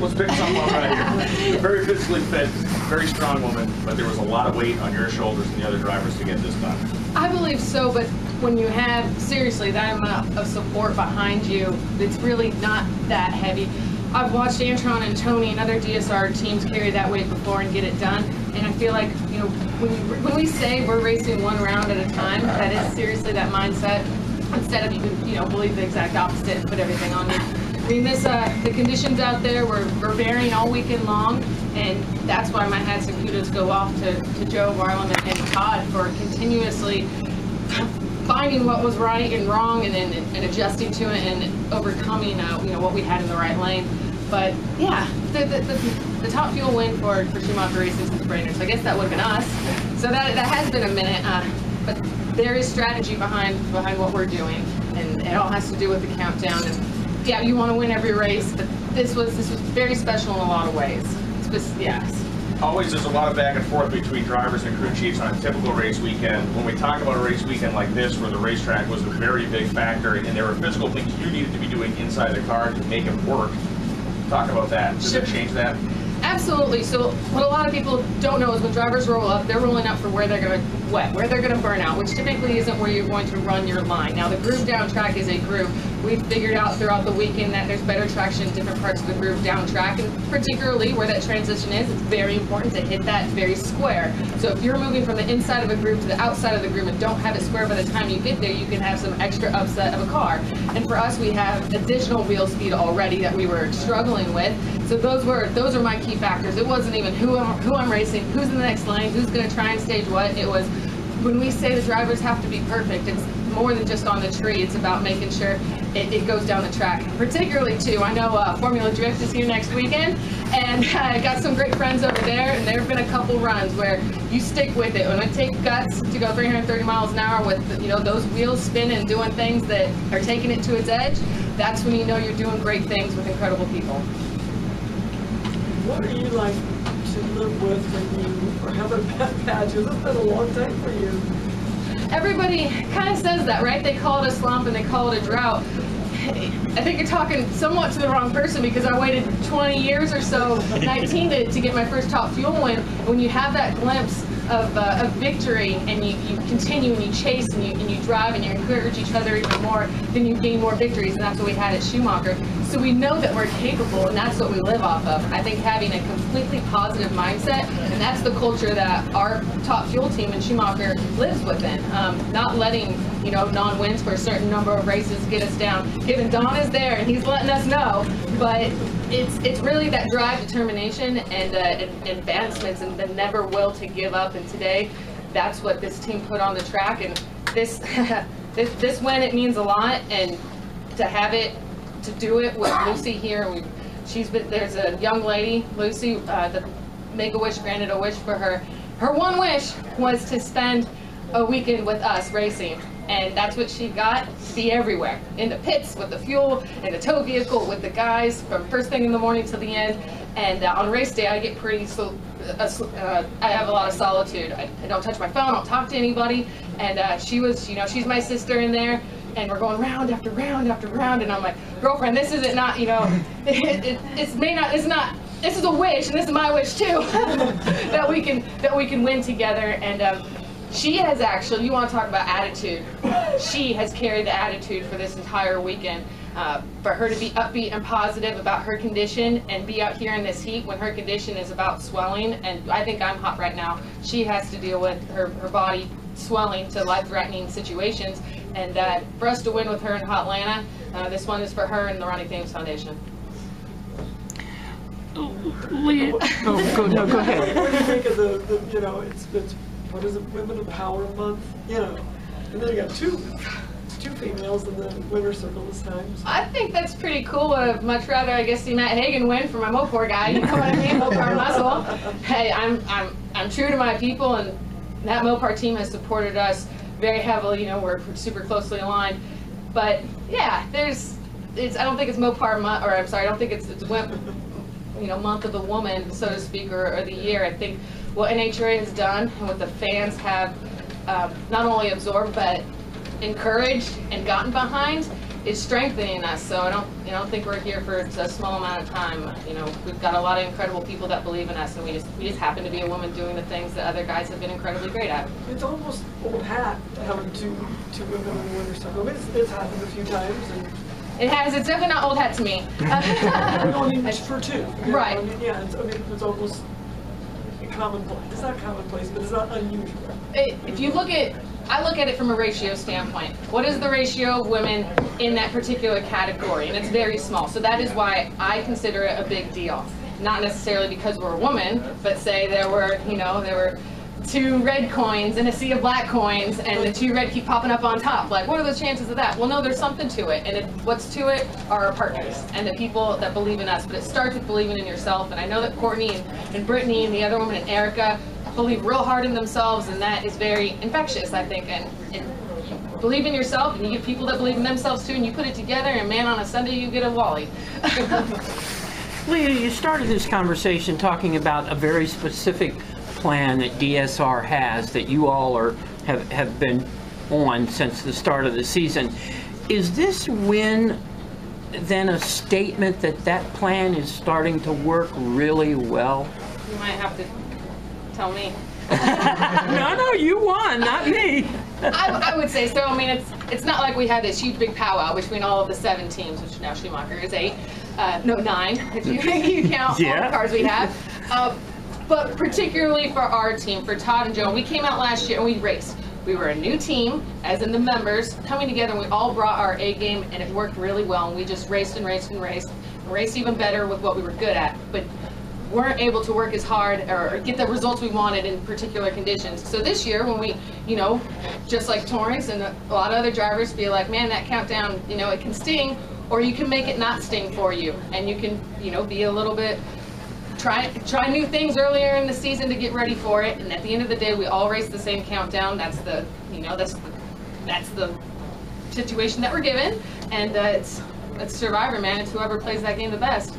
let's pick someone right here. Very physically fit, very strong woman, but there was a lot of weight on your shoulders and the other drivers to get this done. I believe so, but when you have seriously that amount of support behind you, it's really not that heavy. I've watched Antron and Tony and other DSR teams carry that weight before and get it done, and I feel like you know when you, when we say we're racing one round at a time, that is seriously that mindset. Instead of you can you know believe the exact opposite and put everything on you. I mean, this uh, the conditions out there were, were varying all weekend long, and that's why my hats and kudos go off to, to Joe Barlam and, and Todd for continuously finding what was right and wrong and then and adjusting to it and overcoming uh, you know what we had in the right lane. But yeah, the, the, the, the top fuel win for, for Schumacher Racing since Brainerd. So I guess that would have been us. So that, that has been a minute. Uh, but there is strategy behind behind what we're doing, and it all has to do with the countdown. And yeah, you want to win every race, but this was this was very special in a lot of ways. It's yes. Always there's a lot of back and forth between drivers and crew chiefs on a typical race weekend. When we talk about a race weekend like this, where the racetrack was a very big factor, and there were physical things you needed to be doing inside the car to make it work, talk about that. Does it change that? Absolutely. So what a lot of people don't know is when drivers roll up, they're rolling up for where they're going to wet, where they're going to burn out, which typically isn't where you're going to run your line. Now the groove down track is a groove. We've figured out throughout the weekend that there's better traction in different parts of the groove down track, and particularly where that transition is, it's very important to hit that very square. So if you're moving from the inside of a groove to the outside of the groove and don't have it square by the time you get there, you can have some extra upset of a car. And for us, we have additional wheel speed already that we were struggling with. So those were those are my key factors. It wasn't even who I'm who I'm racing, who's in the next lane, who's going to try and stage what. It was when we say the drivers have to be perfect. It's more than just on the tree. It's about making sure it, it goes down the track. Particularly too, I know uh, Formula Drift is here next weekend, and I got some great friends over there. And there have been a couple runs where you stick with it. When it takes guts to go 330 miles an hour with you know those wheels spinning and doing things that are taking it to its edge, that's when you know you're doing great things with incredible people. What are you like to live with when you are having bad patches? It's been a long time for you. Everybody kind of says that, right? They call it a slump and they call it a drought. I think you're talking somewhat to the wrong person because I waited 20 years or so, 19 to, to get my first top fuel win. When you have that glimpse of, uh, of victory and you, you continue and you chase and you, and you drive and you encourage each other even more, then you gain more victories. And that's what we had at Schumacher. So we know that we're capable and that's what we live off of. I think having a completely positive mindset, and that's the culture that our top fuel team in Schumacher lives within. Um, not letting, you know, non-wins for a certain number of races get us down. Given Don is there and he's letting us know, but it's it's really that drive, determination, and, uh, advancements, and the never will to give up. And today, that's what this team put on the track. And this this this win it means a lot, and to have it to do it with Lucy here. We, she's been there's a young lady, Lucy, uh, the Make a Wish granted a wish for her. Her one wish was to spend a weekend with us racing. And that's what she got, to be everywhere. In the pits, with the fuel, in the tow vehicle, with the guys, from first thing in the morning till the end. And uh, on race day, I get pretty, so, uh, so- uh, I have a lot of solitude. I, I don't touch my phone, I don't talk to anybody. And uh, she was, you know, she's my sister in there. And we're going round after round after round. And I'm like, girlfriend, this isn't not, you know, it, it, it's may not, it's not, this is a wish, and this is my wish too, that we can, that we can win together. And um, she has actually, you want to talk about attitude, she has carried the attitude for this entire weekend. Uh, for her to be upbeat and positive about her condition and be out here in this heat when her condition is about swelling, and I think I'm hot right now, she has to deal with her, her body swelling to life-threatening situations. And uh, for us to win with her in Hotlanta, uh, this one is for her and the Ronnie Thames Foundation. Lee, oh, go, no, go ahead. What do you think of the, the you know, it's, it's, what is it, Women of Power Month? You know, and then you got two, two females in the winner's circle this time. so- I think that's pretty cool. I'd much rather, I guess, see Matt Hagan win for my Mopar guy. You know what I mean? Mopar muscle. Hey, I'm, I'm, I'm true to my people, and that Mopar team has supported us very heavily. You know, we're super closely aligned. But yeah, there's, it's. I don't think it's Mopar month, or I'm sorry, I don't think it's it's wimp, you know, month of the woman, so to speak, or, or the year. I think what NHRA has done and what the fans have um, not only absorbed but encouraged and gotten behind is strengthening us. So I don't, you know, think we're here for a small amount of time. You know, we've got a lot of incredible people that believe in us, and we just we just happen to be a woman doing the things that other guys have been incredibly great at. It's almost old hat having two, two women in the winter circle. It's, it's happened a few times and It has. It's definitely not old hat to me. we don't need for two. Right. I mean, yeah, it's, I mean, it's almost commonplace. It's not commonplace, but it's not unusual. if you look at, I look at it from a ratio standpoint. What is the ratio of women in that particular category? And it's very small. So that is why I consider it a big deal. Not necessarily because we're a woman, but say there were, you know, there were two red coins and a sea of black coins and the two red keep popping up on top. Like, what are the chances of that? Well, no, there's something to it. And it, what's to it are our partners and the people that believe in us. But it starts with believing in yourself. And I know that Courtney and, and Brittany and the other woman and Erica believe real hard in themselves, and that is very infectious, I think. And, and believe in yourself, and you get people that believe in themselves too, and you put it together, and man, on a Sunday you get a Wally. Leah, you started this conversation talking about a very specific plan that DSR has that you all are, have, have been on since the start of the season. Is this win then a statement that that plan is starting to work really well? you might have to tell me. No, no, you won, not me. I, I would say so. I mean, it's it's not like we had this huge big powwow between all of the seven teams, which now Schumacher is eight, uh, no nine if you, you count all the cars we have. Uh, but particularly for our team, for Todd and Joe, we came out last year and we raced. We were a new team, as in the members, coming together, and we all brought our A game, and it worked really well. And we just raced and raced and raced, and raced even better with what we were good at. But weren't able to work as hard or get the results we wanted in particular conditions. So this year, when we, you know, just like Torrence and a lot of other drivers feel like, man, that countdown, you know, it can sting, or you can make it not sting for you, and you can, you know, be a little bit try try new things earlier in the season to get ready for it. And at the end of the day, we all race the same countdown. That's the, you know, that's the, that's the situation that we're given, and uh, it's it's Survivor, man. It's whoever plays that game the best.